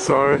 Sorry.